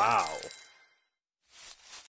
Wow.